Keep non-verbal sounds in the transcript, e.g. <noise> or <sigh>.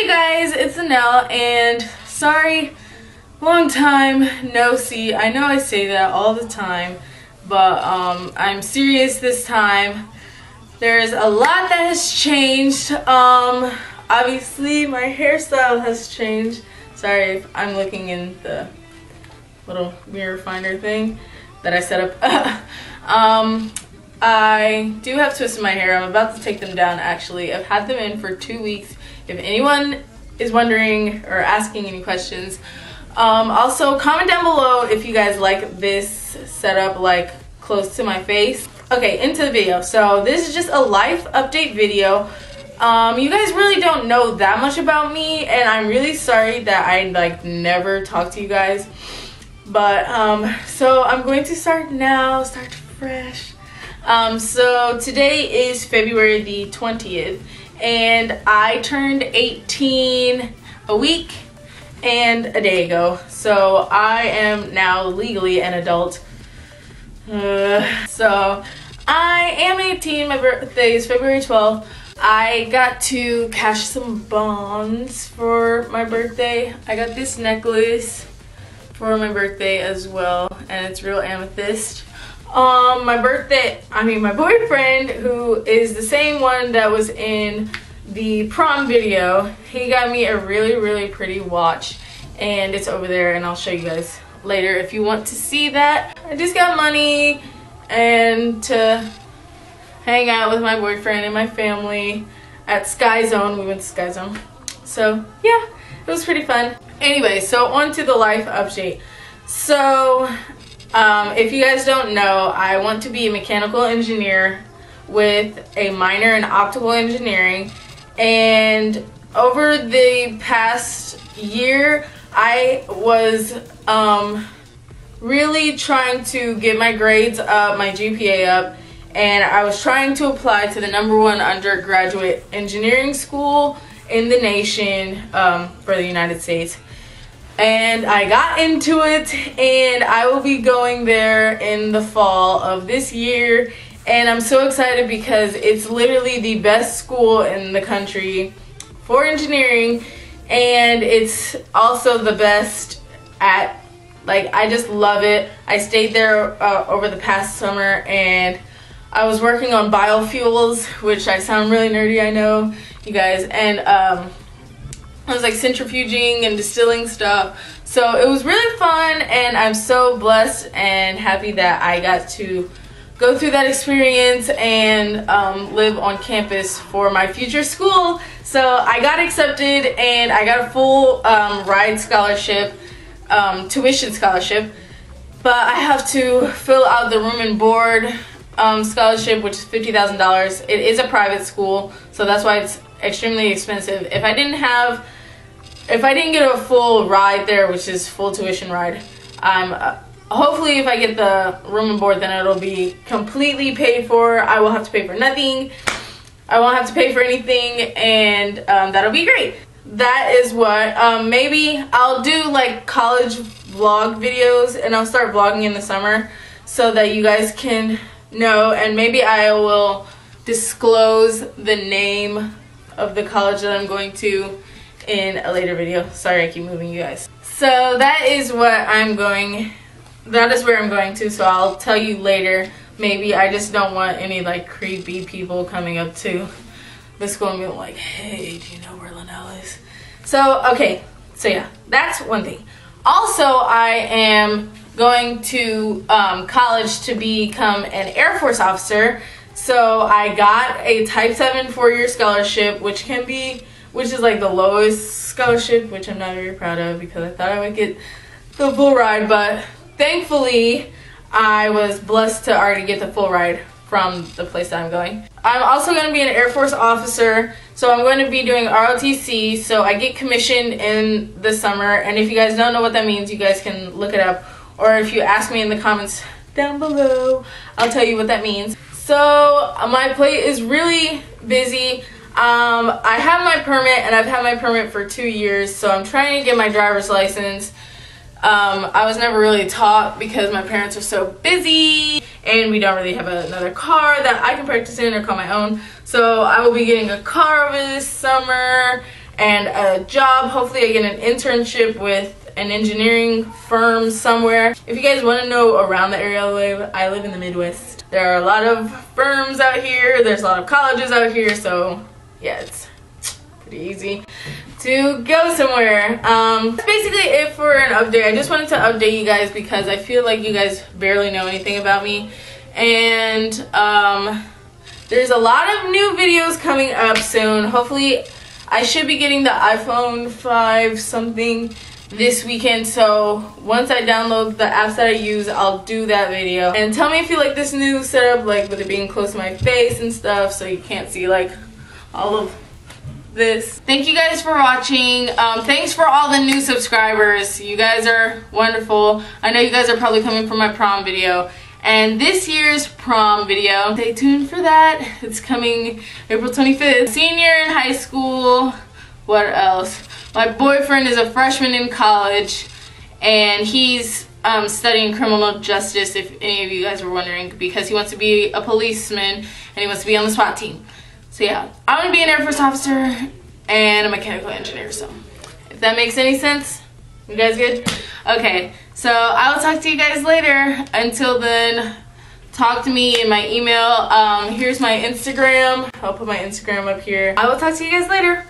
Hey guys, it's Anel and sorry, long time no see. I know I say that all the time, but um, I'm serious this time. There's a lot that has changed. Um, obviously my hairstyle has changed. Sorry if I'm looking in the little mirror finder thing that I set up. <laughs> um, I do have twists in my hair. I'm about to take them down actually. I've had them in for two weeks. If anyone is wondering or asking any questions, um, also comment down below if you guys like this setup like close to my face. Okay, into the video. So this is just a life update video. Um, you guys really don't know that much about me and I'm really sorry that I like never talk to you guys. But um, so I'm going to start now, start fresh. Um, so today is February the 20th and I turned 18 a week and a day ago. So I am now legally an adult. Uh, so I am 18, my birthday is February 12th. I got to cash some bonds for my birthday. I got this necklace for my birthday as well and it's real amethyst. Um, my birthday, I mean my boyfriend, who is the same one that was in the prom video, he got me a really, really pretty watch. And it's over there, and I'll show you guys later if you want to see that. I just got money and to hang out with my boyfriend and my family at Sky Zone. We went to Sky Zone. So, yeah, it was pretty fun. Anyway, so on to the life update. So, um, if you guys don't know, I want to be a mechanical engineer with a minor in optical engineering. And over the past year, I was um, really trying to get my grades up, my GPA up, and I was trying to apply to the number one undergraduate engineering school in the nation um, for the United States and I got into it and I will be going there in the fall of this year. And I'm so excited because it's literally the best school in the country for engineering. And it's also the best at like I just love it. I stayed there uh, over the past summer and I was working on biofuels which I sound really nerdy I know you guys. And um, I was like centrifuging and distilling stuff. So it was really fun and I'm so blessed and happy that I got to go through that experience and um, live on campus for my future school. So I got accepted and I got a full um, ride scholarship, um, tuition scholarship. But I have to fill out the room and board um, scholarship, which is $50,000. It is a private school, so that's why it's extremely expensive. If I didn't have if I didn't get a full ride there, which is full tuition ride, um, uh, hopefully if I get the room and board, then it'll be completely paid for. I will have to pay for nothing. I won't have to pay for anything, and um, that'll be great. That is what, um, maybe I'll do like college vlog videos, and I'll start vlogging in the summer so that you guys can know, and maybe I will disclose the name of the college that I'm going to in a later video. Sorry, I keep moving you guys. So that is what I'm going, that is where I'm going to, so I'll tell you later. Maybe I just don't want any like creepy people coming up to the school and being like, hey, do you know where Linnell is? So, okay, so yeah, that's one thing. Also, I am going to um, college to become an Air Force officer. So I got a Type 7 four-year scholarship, which can be which is like the lowest scholarship, which I'm not very proud of because I thought I would get the full ride, but thankfully I was blessed to already get the full ride from the place that I'm going. I'm also going to be an Air Force officer, so I'm going to be doing ROTC, so I get commissioned in the summer, and if you guys don't know what that means, you guys can look it up, or if you ask me in the comments down below, I'll tell you what that means. So my plate is really busy. Um, I have my permit and I've had my permit for two years, so I'm trying to get my driver's license. Um, I was never really taught because my parents are so busy and we don't really have another car that I can practice in or call my own. So I will be getting a car over this summer and a job. Hopefully I get an internship with an engineering firm somewhere. If you guys want to know around the area I live, I live in the Midwest. There are a lot of firms out here. There's a lot of colleges out here. So yeah, it's pretty easy to go somewhere. Um, that's basically it for an update. I just wanted to update you guys because I feel like you guys barely know anything about me. And um, there's a lot of new videos coming up soon. Hopefully, I should be getting the iPhone 5 something this weekend so once I download the apps that I use I'll do that video. And tell me if you like this new setup like with it being close to my face and stuff so you can't see like all of this. Thank you guys for watching. Um, thanks for all the new subscribers. You guys are wonderful. I know you guys are probably coming from my prom video. And this year's prom video stay tuned for that. It's coming April 25th senior in high school. What else my boyfriend is a freshman in college and he's um, studying criminal justice if any of you guys were wondering because he wants to be a policeman and he wants to be on the SWAT team. So yeah, I'm gonna be an Air Force officer and a mechanical engineer so if that makes any sense, you guys good? Okay, so I will talk to you guys later. Until then, talk to me in my email. Um, here's my Instagram. I'll put my Instagram up here. I will talk to you guys later.